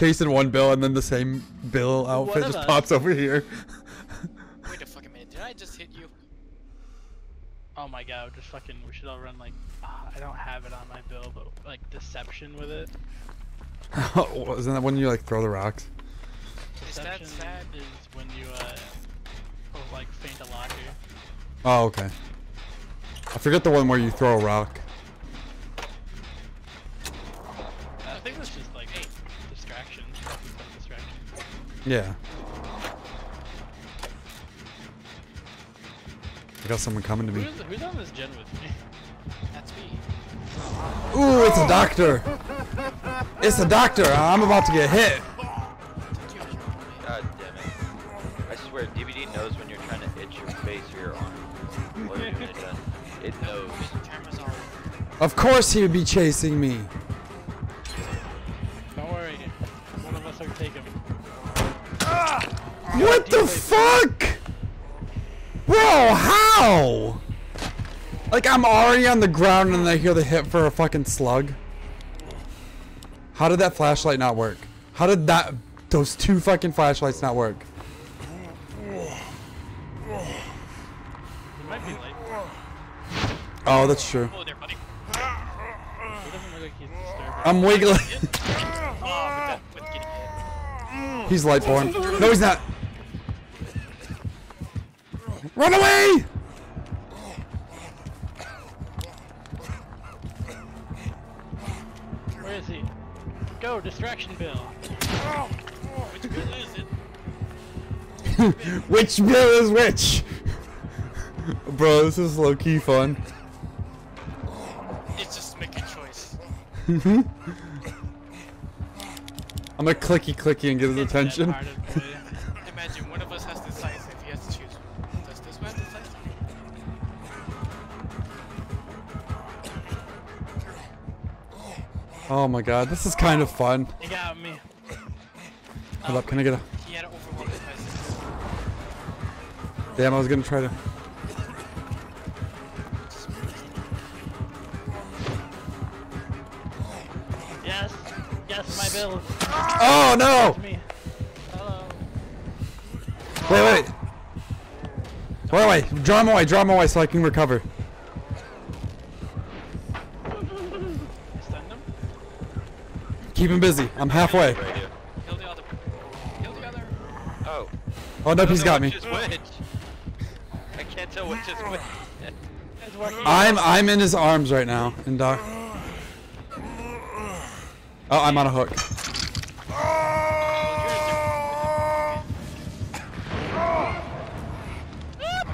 chasing one Bill and then the same Bill outfit of just us? pops over here. Wait a fucking minute. Did I just hit you? Oh my god, just fucking. We should all run like. ah, I don't have it on my bill, but like deception with it. oh, it. Isn't that when you like throw the rocks? Is that Deception sad? is when you uh, like faint a locker. Oh, okay. I forget the one where you throw a rock. Yeah. I got someone coming to me. Who's, who's on this gen with me? That's me. Ooh, it's a doctor. It's a doctor. I'm about to get hit. Did you hit me? God damn it. I swear, DBD knows when you're trying to itch your face or your arm. While you're doing it, knows. Wait, cameras are. Of course he would be chasing me. I'm already on the ground and I hear the hit for a fucking slug. How did that flashlight not work? How did that those two fucking flashlights not work? Might be late. Oh, that's true. Oh, there, buddy. He doesn't look like he's disturbed. I'm wiggling. With, the, with getting hit. he's lightborn. No, he's not. Run away! Where is he? Go, distraction bill. Which bill is it? which bill is which? Bro, this is low key fun. It's just make a choice. I'm gonna clicky clicky and get his It's attention. Oh my god, this is kind of fun. He got me. Hold up, can I get a... He had to overwhelm. Damn, I was gonna try to... Yes. Yes, my bill. Oh no! Wait, wait. Wait, wait. Draw him away, draw him away so I can recover. Keep him busy. I'm halfway. Kill the other. Kill the other. Oh. Oh nope, he's got me. Which is which? I can't tell which is which. It's working. I'm I'm in his arms right now, and Doc. Oh, I'm on a hook.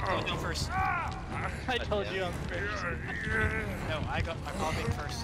Go down first. I told you I'm first. No, I got. I called him first.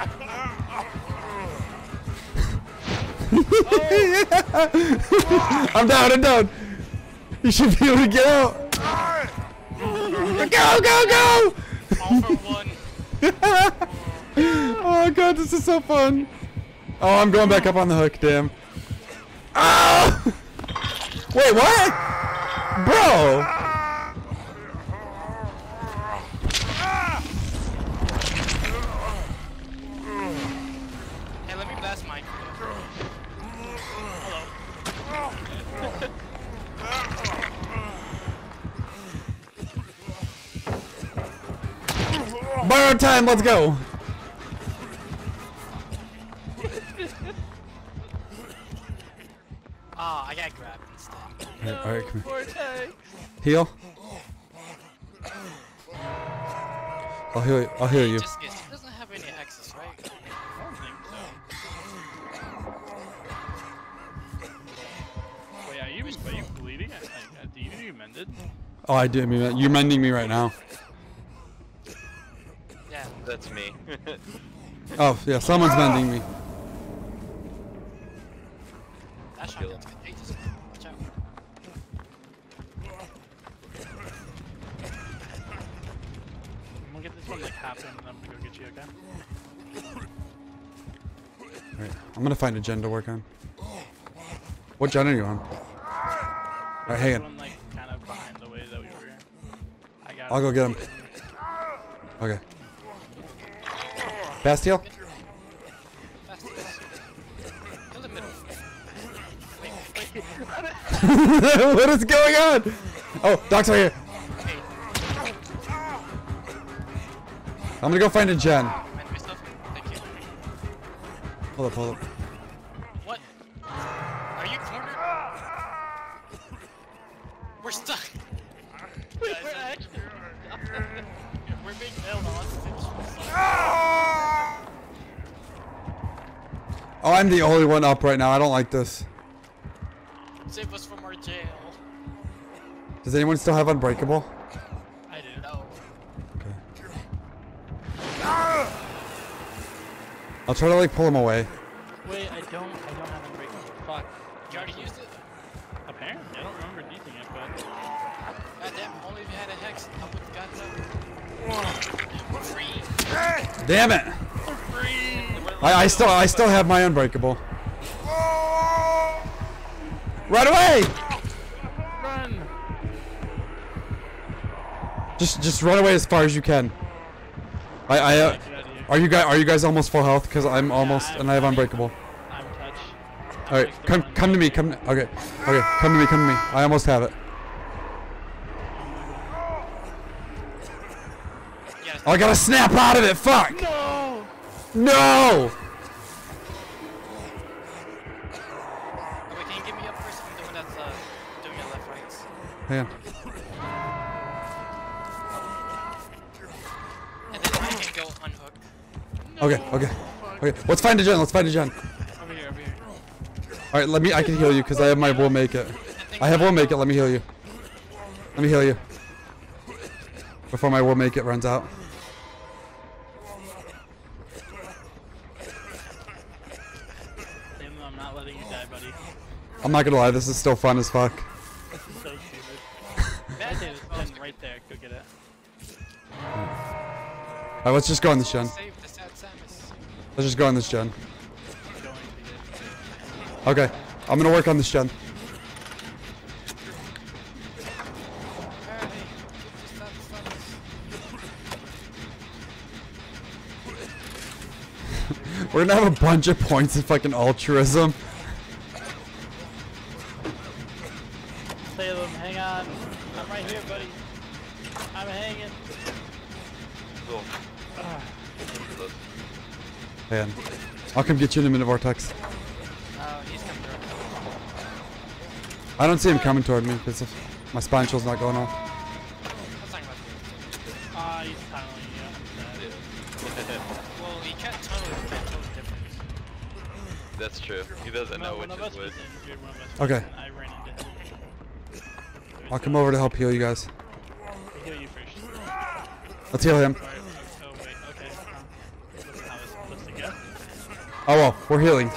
I'm down, I'm down. You should be able to get out. Go, go, go! All for one. oh god, this is so fun. Oh, I'm going back up on the hook, damn. Oh! Wait, what? Bro! Time, let's go. Ah, I got grabbed instead. Alright, alright, come here. Vortex. Heal. I'll heal you. I'll heal you. Just doesn't have any access, right? I don't think so. Wait, are you, are you bleeding? I, I, do you, you mended? Oh, I do. You're mending me right now. Oh, yeah, someone's mending me. Watch out. I'm gonna find a gen to work on. What gen are you on? Alright, hang on. I will go get him. Okay. Bastille? What is going on? Oh, Doc's right here. I'm gonna go find a gen. find myself. Thank you. Hold up, hold up. I'm the only one up right now. I don't like this. Save us from our jail. Does anyone still have Unbreakable? I do. No. Okay. I'll try to like pull him away. Wait, I don't. I don't have Unbreakable. Fuck. You already used it? Apparently, I don't remember using it, but. God damn, only if you had a hex. I would have gotten up. We're free. Damn it! I, I still I still have my Unbreakable. Right away! Run! Just just run away as far as you can. I I uh, Get out of here. are you guys are you guys almost full health? Cause I'm almost and I have Unbreakable. I'm touch. All right, come come to me. Come. Okay, okay. Come to me. Come to me. I almost have it. I gotta snap out of it. Fuck. No! No. Oh, wait, can you get me up first? I'm one that's uh, doing your left rights. Hang on. And then I can go unhook. Okay. Okay. Okay. Let's find a gen. Let's find a gen. Over here, over here. All right. Let me. I can heal you because I have my we'll make it. I have we'll make it. Let me heal you. Let me heal you. Before my we'll make it runs out. Sam, I'm not letting you die, buddy. I'm not gonna lie. This is still fun as fuck. This is so stupid. Bad day, there's ten right there. Go get it. All right. Let's just go on this gen. Save the sad Samus. Let's just go on this gen. I'm going to get it. Okay. I'm gonna work on this gen. Alright, keep the sad Samus. We're gonna have a bunch of points of fucking altruism. Cool. Ah, I'll come get you in a minute, Vortex. Oh, he's coming. I don't see him coming toward me because my spine chill's not going off. Let's talk about this. He's tunneling you. Well, he can't tunnel he can't tell difference. That's true. He doesn't know No, which one is which. injured, one of us Okay. I ran into him. I'll come over to help heal you guys. I heal. Let's heal him. Sorry. Oh, wait, okay. Um, this is how it's supposed to go. Oh well, we're healing.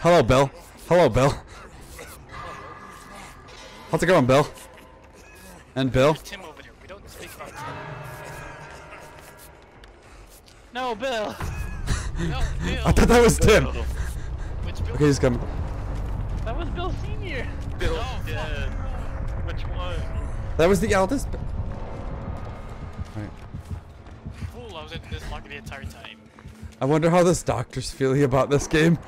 Hello, Bill. Hello, Bill. How's it going, Bill? And Bill? Tim over there. We don't speak about Tim. No, Bill! No, Bill. I thought that was Tim. Which Bill? Okay, he's coming. That was Bill Sr. Bill No, dead. Which one? That was the eldest. Was in this locker the entire time. I wonder how this doctor's feeling about this game.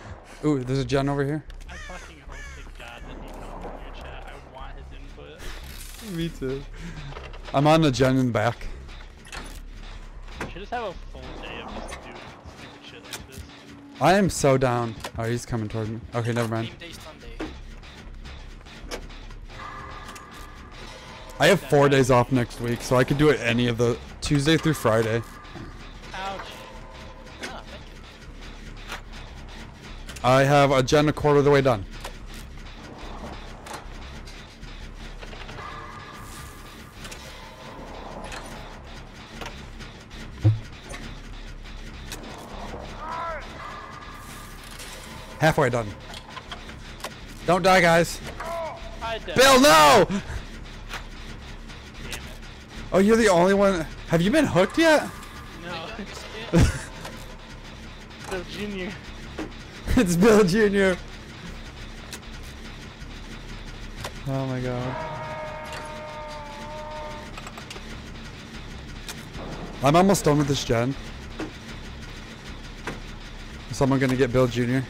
Ooh, there's a gen over here. I fucking hope to God that he comes in your chat. I want his input. Me too. I'm on the gen in the back. Should just have a full day of just doing stupid shit like this. I am so down. Oh, he's coming toward me. Okay, never mind. Game day Sunday. I have four days off next week, so I could do it any of the Tuesday through Friday. Ouch. Ah, thank you. I have a gen a quarter of the way done. Halfway done. Don't die, guys. Bill, no! Damn it. Oh, you're the only one. Have you been hooked yet? No. Bill Junior. it's Bill Jr. Oh my god. I'm almost done with this gen. Is someone gonna get Bill Jr.?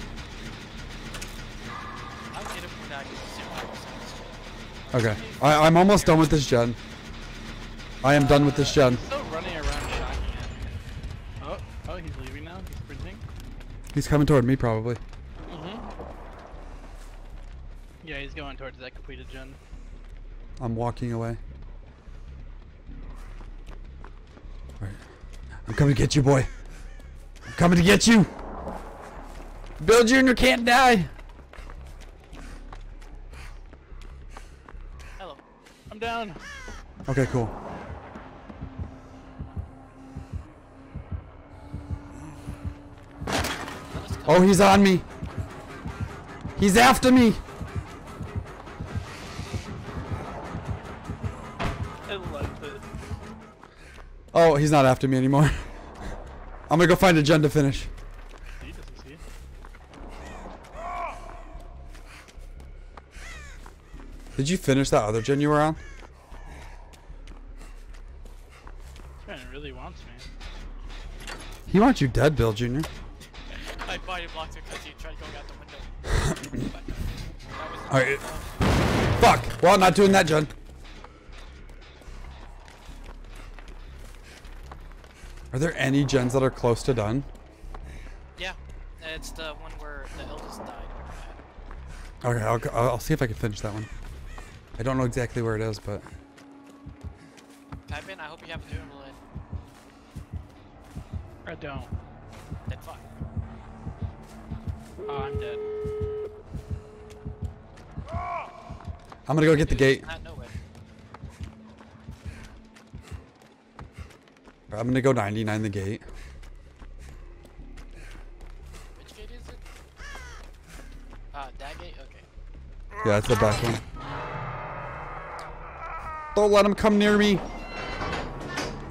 Okay. I, I'm almost done with this gen. I am done with this gen. He's coming toward me probably. Mhm. Yeah, he's going towards that completed gen. I'm walking away. Alright. I'm coming to get you, boy. I'm coming to get you. Bill Jr. can't die. Hello. I'm down. Okay, cool. Oh, he's on me. He's after me. I love this. Oh, he's not after me anymore. I'm gonna go find a gen to finish. Did you finish that other gen you were on? This man really wants me. He wants you dead, Bill Jr. My body blocked it because you tried going out the window. But that was Alright. Fuck. Well, not doing that, gen. Are there any gens that are close to done? Yeah, it's the one where the eldest died. Okay, I'll, go- I'll I'll see if I can finish that one. I don't know exactly where it is, but Type in, I hope you have a doodle in. I don't. Then fuck. Oh, I'm dead. I'm gonna go get the gate. I'm gonna go 99 the gate. Which gate is it? Ah, that gate? Okay. Yeah, it's the back one. Don't let him come near me.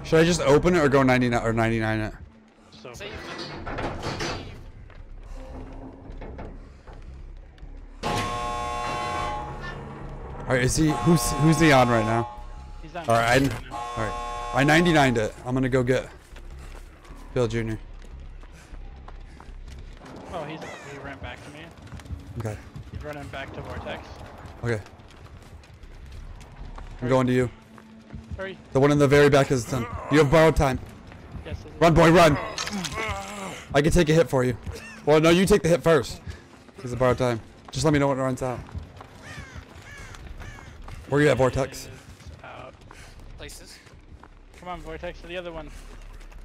Should I just open it or go 99 or 99 it? All right, is he who's who's he on right now? He's on. All right, I, all right. I 99'd it. I'm gonna go get Bill Jr. Oh, he's he ran back to me. Okay, He's running back to Vortex. okay. I'm going to you. Hurry. The one in the very back is done. You have borrowed time. Yes. Run, boy, run. I can take a hit for you. Well, no, you take the hit first. It's borrowed time. Just let me know when it runs out. Where are you at, Vortex? Out. Places. Come on, Vortex, to the other one.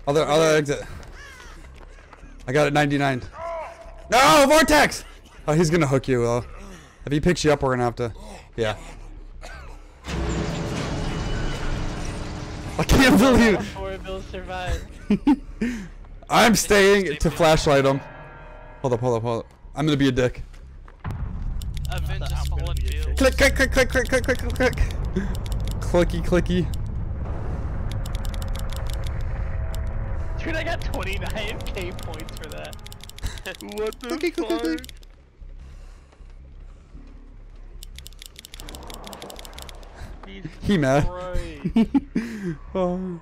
Other other exit. I got it 99. No, Vortex! Oh, he's gonna hook you, though. If he picks you up, we're gonna have to. Yeah. I can't believe. Four Bills survive. I'm staying to flashlight him. Hold up, hold up, hold up. I'm gonna be a dick. Avenge I'm the gonna fallen be. Click, click, click, click, click, click, click, click, click. Clicky, clicky. Dude, I got 29k points for that. what the Clicky, clicky, click. Jesus He mad. Christ. oh.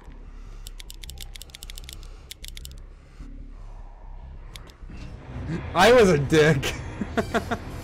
I was a dick.